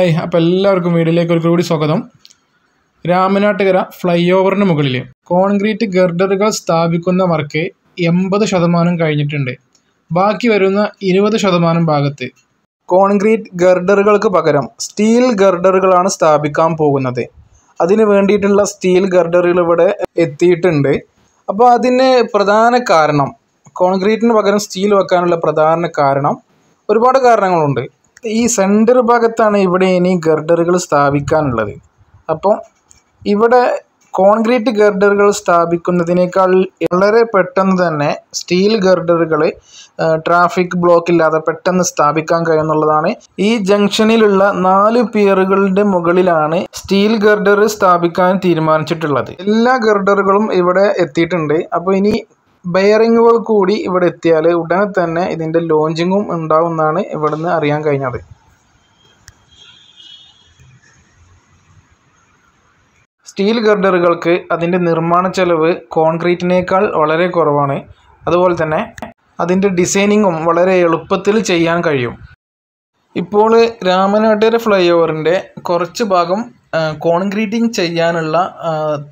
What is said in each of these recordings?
Hi അപ്പോൾ എല്ലാവർക്കും വീഡിയോയിലേക്ക് ഒരു കൂടി സ്വാഗതം. രാമനാട്ടുകര ഫ്ലൈ ഓവറിന് മുകളിൽ കോൺക്രീറ്റ് ഗർഡറുകൾ സ്ഥാപിക്കുന്ന വർക്ക് എൺപത് ശതമാനം കഴിഞ്ഞിട്ടുണ്ട്. ബാക്കി വരുന്ന ഇരുപത് ശതമാനം ഭാഗത്ത്. കോൺക്രീറ്റ് ഗർഡറുകൾക്ക് പകരം സ്റ്റീൽ ഗർഡറുകളാണ് സ്ഥാപിക്കാൻ പോകുന്നത്. അതിന് വേണ്ടിയിട്ടുള്ള സ്റ്റീൽ ഗർഡറുകൾ ഇവിടെ എത്തിയിട്ടുണ്ട്. അപ്പോൾ അതിന് പ്രധാന കാരണം കോൺക്രീറ്റിന് പകരം സ്റ്റീൽ വെക്കാനുള്ള പ്രധാന കാരണം ഒരുപാട് കാരണങ്ങളുണ്ട്. ഈ സെന്റർ ഭാഗത്താണ് ഇവിടെ ഇനി ഗർഡറുകൾ സ്ഥാപിക്കാനുള്ളത്. അപ്പോൾ ഇവിടെ കോൺക്രീറ്റ് ഗർഡറുകൾ സ്ഥാപിക്കുന്നതിനേക്കാൾ വളരെ പെട്ടെന്ന് തന്നെ സ്റ്റീൽ ഗർഡറുകൾ ട്രാഫിക് ബ്ലോക്ക് ഇല്ലാതെ പെട്ടെന്ന് സ്ഥാപിക്കാൻ കഴിയുന്നുള്ളതാണ്. ഈ ജംഗ്ഷനിലുള്ള നാല് പിയറുകളുടെ മുകളിലാണ് സ്റ്റീൽ ഗർഡർ സ്ഥാപിക്കാൻ തീരുമാനിച്ചിട്ടുള്ളത്. എല്ലാ ഗർഡറുകളും ഇവിടെ എത്തിയിട്ടുണ്ട്. അപ്പോൾ ഇനി ബെയറിങ്ങുകൾ കൂടി ഇവിടെ എത്തിയാൽ ഉടനെ തന്നെ ഇതിന്റെ ലോഞ്ചിങ്ങും ഉണ്ടാവുമെന്നാണ് ഇവിടുന്ന് അറിയാൻ കഴിഞ്ഞത്. സ്റ്റീൽ ഗർഡറുകൾക്ക് അതിന്റെ നിർമ്മാണ ചെലവ് കോൺക്രീറ്റിനേക്കാൾ വളരെ കുറവാണ്. അതുപോലെ തന്നെ അതിന്റെ ഡിസൈനിങ്ങും വളരെ എളുപ്പത്തിൽ ചെയ്യാൻ കഴിയും. ഇപ്പോൾ രാമനാട്ടുകര ഫ്ലൈ ഓവറിന്റെ കുറച്ച് ഭാഗം കോൺക്രീറ്റിംഗ് ചെയ്യാനുള്ള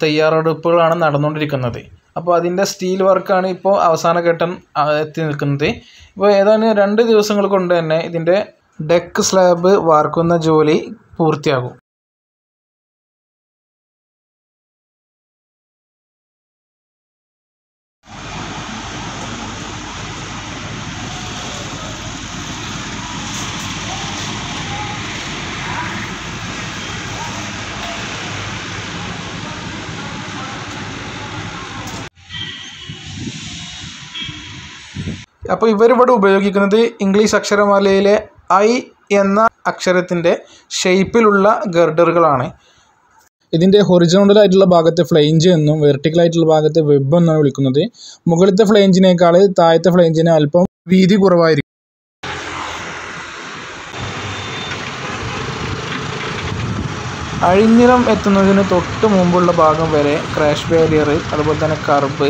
തയ്യാറെടുപ്പുകളാണ് നടന്നുകൊണ്ടിരിക്കുന്നത്. അപ്പോൾ അതിന്റെ സ്റ്റീൽ വർക്കാണ് ഇപ്പോൾ അവസാന ഘട്ടം എത്തി നിൽക്കുന്നത്. ഇപ്പോൾ ഏതാനും രണ്ട് ദിവസങ്ങൾ കൊണ്ട് തന്നെ ഇതിന്റെ ഡെക്ക് സ്ലാബ് വാർക്കുന്ന ജോലി പൂർത്തിയാകും. അപ്പോൾ ഇവരിവിടെ ഉപയോഗിക്കുന്നത് ഇംഗ്ലീഷ് അക്ഷരമാലയിലെ ഐ എന്ന അക്ഷരത്തിന്റെ ഷേപ്പിലുള്ള ഗർഡറുകളാണ്. ഇതിന്റെ ഹൊറിജോണ്ടൽ ആയിട്ടുള്ള ഭാഗത്തെ ഫ്ലെയിഞ്ച് എന്നും വെർട്ടിക്കൽ ആയിട്ടുള്ള ഭാഗത്തെ വെബ് എന്നാണ് വിളിക്കുന്നത്. മുകളിലത്തെ ഫ്ലെയിഞ്ചിനേക്കാൾ താഴത്തെ ഫ്ലെയിഞ്ചിന് അല്പം വീതി കുറവായിരിക്കും. അഴിഞ്ഞിറം എത്തുന്നതിന് തൊട്ട് മുമ്പുള്ള ഭാഗം വരെ ക്രാഷ് ബാരിയർ അതുപോലെ തന്നെ കർബ്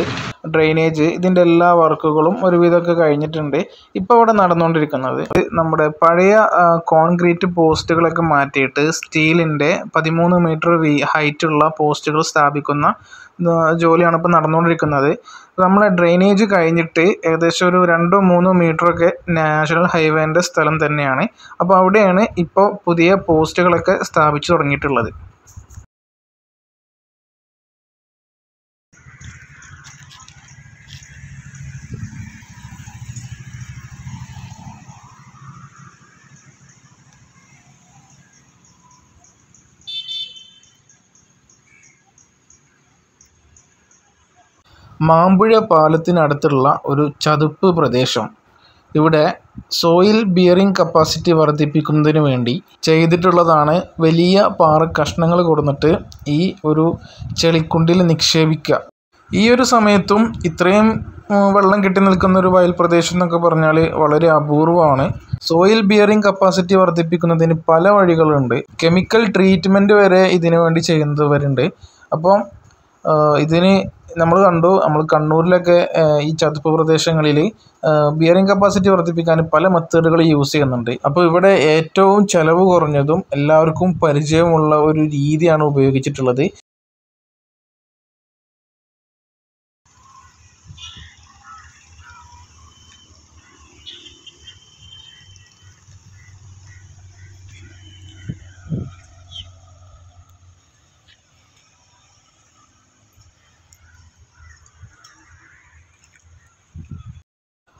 ഡ്രെയിനേജ് ഇതിന്റെ എല്ലാ വർക്കുകളും ഒരുവിധമൊക്കെ കഴിഞ്ഞിട്ടുണ്ട്. ഇപ്പോൾ അവിടെ നടന്നുകൊണ്ടിരിക്കുന്നത് നമ്മുടെ പഴയ കോൺക്രീറ്റ് പോസ്റ്റുകളൊക്കെ മാറ്റിയിട്ട് സ്റ്റീലിന്റെ പതിമൂന്ന് മീറ്റർ ഹൈറ്റ് ഹൈറ്റുള്ള പോസ്റ്റുകൾ സ്ഥാപിക്കുന്ന ജോലിയാണ് ഇപ്പോൾ നടന്നുകൊണ്ടിരിക്കുന്നത്. നമ്മളെ ഡ്രെയിനേജ് കഴിഞ്ഞിട്ട് ഏകദേശം ഒരു രണ്ടോ മൂന്നോ മീറ്ററൊക്കെ നാഷണൽ ഹൈവേന്റെ സ്ഥലം തന്നെയാണ്. അപ്പോൾ അവിടെയാണ് ഇപ്പോൾ പുതിയ പോസ്റ്റുകളൊക്കെ സ്ഥാപിച്ചു തുടങ്ങിയിട്ടുള്ളത്. മാമ്പുഴ പാലത്തിനടുത്തുള്ള ഒരു ചതുപ്പ് പ്രദേശം. ഇവിടെ സോയിൽ ബിയറിംഗ് കപ്പാസിറ്റി വർദ്ധിപ്പിക്കുന്നതിന് വേണ്ടി ചെയ്തിട്ടുള്ളതാണ് വലിയ പാറ കഷ്ണങ്ങൾ കൊടുത്തിട്ട് ഈ ഒരു ചെളിക്കുണ്ടിൽ നിക്ഷേപിക്കുക. ഈ ഒരു സമയത്തും ഇത്രയും വെള്ളം കെട്ടി നിൽക്കുന്ന ഒരു വയൽ പ്രദേശം എന്നൊക്കെ പറഞ്ഞാൽ വളരെ അപൂർവമാണ്. സോയിൽ ബിയറിംഗ് കപ്പാസിറ്റി വർദ്ധിപ്പിക്കുന്നതിന് പല വഴികളുണ്ട്. കെമിക്കൽ ട്രീറ്റ്മെന്റ് വരെ ഇതിനു വേണ്ടി ചെയ്യുന്നത് അപ്പം ഇതിന് നമ്മൾ കണ്ടു നമ്മൾ കണ്ണൂരിലൊക്കെ ഈ ചതുപ്പ് പ്രദേശങ്ങളിൽ ബിയറിംഗ് കപ്പാസിറ്റി വർദ്ധിപ്പിക്കാൻ പല മെത്തേഡുകൾ യൂസ് ചെയ്യുന്നുണ്ട്. അപ്പോൾ ഇവിടെ ഏറ്റവും ചിലവ് കുറഞ്ഞതും എല്ലാവർക്കും പരിചയമുള്ള ഒരു രീതിയാണ് ഉപയോഗിച്ചിട്ടുള്ളത്.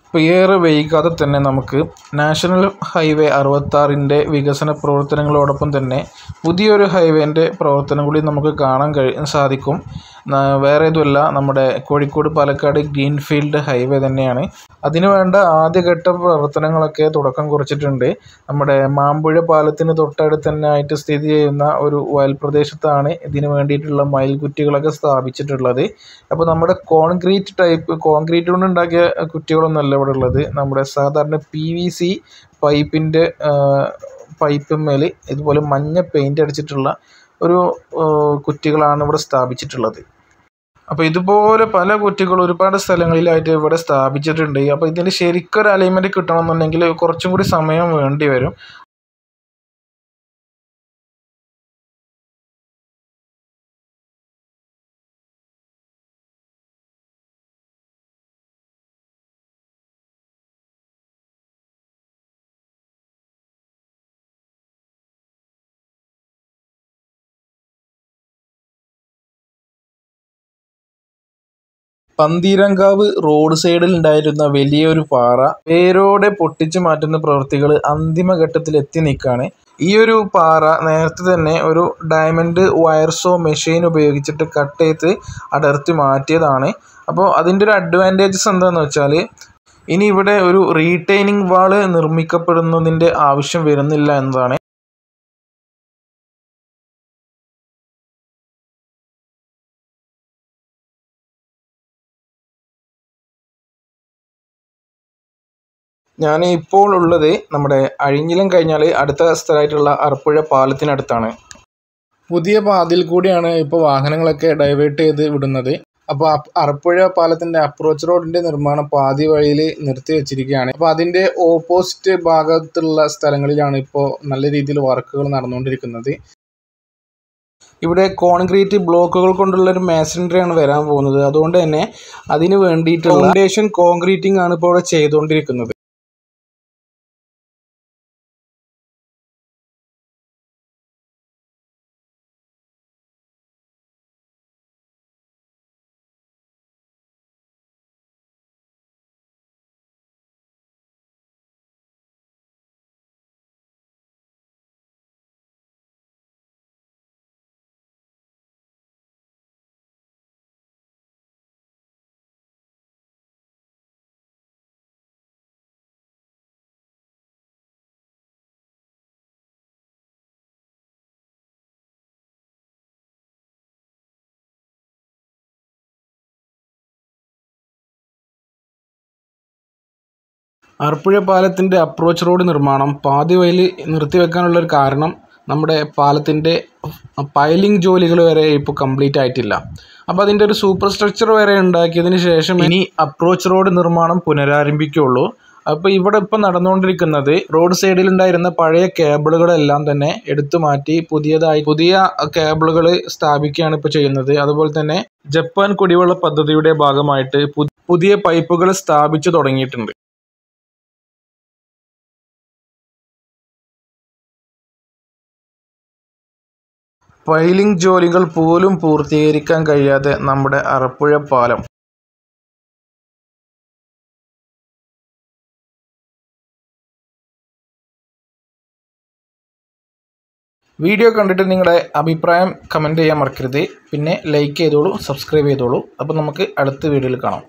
ഇപ്പോൾ ഏറെ വൈകാതെ തന്നെ നമുക്ക് നാഷണൽ ഹൈവേ അറുപത്താറിന്റെ വികസന പ്രവർത്തനങ്ങളോടൊപ്പം തന്നെ പുതിയൊരു ഹൈവേന്റെ പ്രവർത്തനം കൂടി നമുക്ക് കാണാൻ കഴി സാധിക്കും. വേറെ ഇതുമല്ല നമ്മുടെ കോഴിക്കോട് പാലക്കാട് ഗ്രീൻഫീൽഡ് ഹൈവേ തന്നെയാണ്. അതിനു വേണ്ട ആദ്യഘട്ട പ്രവർത്തനങ്ങളൊക്കെ തുടക്കം കുറിച്ചിട്ടുണ്ട്. നമ്മുടെ മാമ്പുഴ പാലത്തിന് തൊട്ടടുത്ത് തന്നെ ആയിട്ട് സ്ഥിതി ചെയ്യുന്ന ഒരു വയൽ പ്രദേശത്താണ് ഇതിന് വേണ്ടിയിട്ടുള്ള മയിൽകുറ്റികളൊക്കെ സ്ഥാപിച്ചിട്ടുള്ളത്. അപ്പോൾ നമ്മുടെ കോൺക്രീറ്റ് ടൈപ്പ് കോൺക്രീറ്റ് കൊണ്ട് ഉണ്ടാക്കിയ കുറ്റികളൊന്നുമല്ല ഇവിടെ ഉള്ളത് നമ്മുടെ സാധാരണ പി വി സി പൈപ്പിന്റെ പൈപ്പിന്മേൽ ഇതുപോലെ മഞ്ഞ പെയിന്റ് അടിച്ചിട്ടുള്ള ഒരു കുറ്റികളാണ് ഇവിടെ സ്ഥാപിച്ചിട്ടുള്ളത്. അപ്പോൾ ഇതുപോലെ പല കുറ്റികൾ ഒരുപാട് സ്ഥലങ്ങളിലായിട്ട് ഇവിടെ സ്ഥാപിച്ചിട്ടുണ്ട്. അപ്പോൾ ഇതിന് ശരിക്കൊരു അലൈൻമെന്റ് കിട്ടണമെന്നുണ്ടെങ്കിൽ കുറച്ചും കൂടി സമയം വേണ്ടി വരും. പന്തീരങ്കാവ് റോഡ് സൈഡിൽ ഉണ്ടായിരുന്ന വലിയൊരു പാറ പേരോടെ പൊട്ടിച്ചു മാറ്റുന്ന പ്രവൃത്തികൾ അന്തിമഘട്ടത്തിൽ എത്തി നിൽക്കുകയാണ് ഈ ഒരു പാറ നേരത്തെ തന്നെ ഒരു ഡയമണ്ട് വയർസോ മെഷീൻ ഉപയോഗിച്ചിട്ട് കട്ട് ചെയ്ത് അടർത്തി മാറ്റിയതാണ്. അപ്പോൾ അതിന്റെ ഒരു അഡ്വാന്റേജസ് എന്താണെന്ന് വെച്ചാൽ ഇനി ഇവിടെ ഒരു റീറ്റെയിനിങ് വാൾ നിർമ്മിക്കപ്പെടുന്നതിന്റെ ആവശ്യം വരുന്നില്ല എന്നതാണ്. ഞാൻ ഇപ്പോൾ ഉള്ളത് നമ്മുടെ അഴിഞ്ഞിലം കഴിഞ്ഞാൽ അടുത്ത സ്ഥലമായിട്ടുള്ള അറപ്പുഴ പാലത്തിനടുത്താണ്. പുതിയ പാതിൽ കൂടിയാണ് ഇപ്പോൾ വാഹനങ്ങളൊക്കെ ഡൈവേർട്ട് ചെയ്ത് വിടുന്നത്. അപ്പോൾ അപ്- അറപ്പുഴ പാലത്തിന്റെ അപ്രോച്ച് റോഡിന്റെ നിർമ്മാണം പാതി വഴിയിൽ നിർത്തി വെച്ചിരിക്കുകയാണ്. അപ്പോൾ അതിന്റെ ഓപ്പോസിറ്റ് ഭാഗത്തുള്ള സ്ഥലങ്ങളിലാണ് ഇപ്പോൾ നല്ല രീതിയിൽ വർക്കുകൾ നടന്നുകൊണ്ടിരിക്കുന്നത്. ഇവിടെ കോൺക്രീറ്റ് ബ്ലോക്കുകൾ കൊണ്ടുള്ള ഒരു ആണ് വരാൻ പോകുന്നത്. അതുകൊണ്ട് തന്നെ അതിന് വേണ്ടിയിട്ടുള്ള ഫൗണ്ടേഷൻ കോൺക്രീറ്റിംഗ് ആണ് ഇപ്പോൾ ഇവിടെ ചെയ്തുകൊണ്ടിരിക്കുന്നത്. അറപ്പുഴ പാലത്തിന്റെ അപ്രോച്ച് റോഡ് നിർമ്മാണം പാതി വഴിയിൽ നിർത്തിവെക്കാനുള്ള ഒരു കാരണം നമ്മുടെ പാലത്തിന്റെ പൈലിംഗ് ജോലികൾ വരെ ഇപ്പോൾ കംപ്ലീറ്റ് ആയിട്ടില്ല. അപ്പോൾ അതിന്റെ ഒരു സൂപ്പർ സ്ട്രക്ചർ വരെ ഉണ്ടാക്കിയതിന് ശേഷം ഇനി അപ്രോച്ച് റോഡ് നിർമ്മാണം പുനരാരംഭിക്കുകയുള്ളൂ അപ്പോൾ ഇവിടെ ഇപ്പം നടന്നുകൊണ്ടിരിക്കുന്നത് റോഡ് സൈഡിൽ ഉണ്ടായിരുന്ന പഴയ കേബിളുകളെല്ലാം തന്നെ എടുത്തു മാറ്റി പുതിയതായി പുതിയ കേബിളുകൾ സ്ഥാപിക്കുകയാണ് ഇപ്പോൾ ചെയ്യുന്നത്. അതുപോലെ തന്നെ ജപ്പാൻ കുടിവെള്ള പദ്ധതിയുടെ ഭാഗമായിട്ട് പുതിയ പൈപ്പുകൾ സ്ഥാപിച്ചു തുടങ്ങിയിട്ടുണ്ട്. പൈലിംഗ് ജോലികൾ പോലും പൂർത്തീകരിക്കാൻ കഴിയാതെ നമ്മുടെ അറപ്പുഴ പാലം. വീഡിയോ കണ്ടിട്ട് നിങ്ങളുടെ അഭിപ്രായം കമന്റ് ചെയ്യാൻ മറക്കരുത്. പിന്നെ ലൈക്ക് ചെയ്തോളൂ സബ്സ്ക്രൈബ് ചെയ്തോളൂ. അപ്പോൾ നമുക്ക് അടുത്ത വീഡിയോയിൽ കാണാം.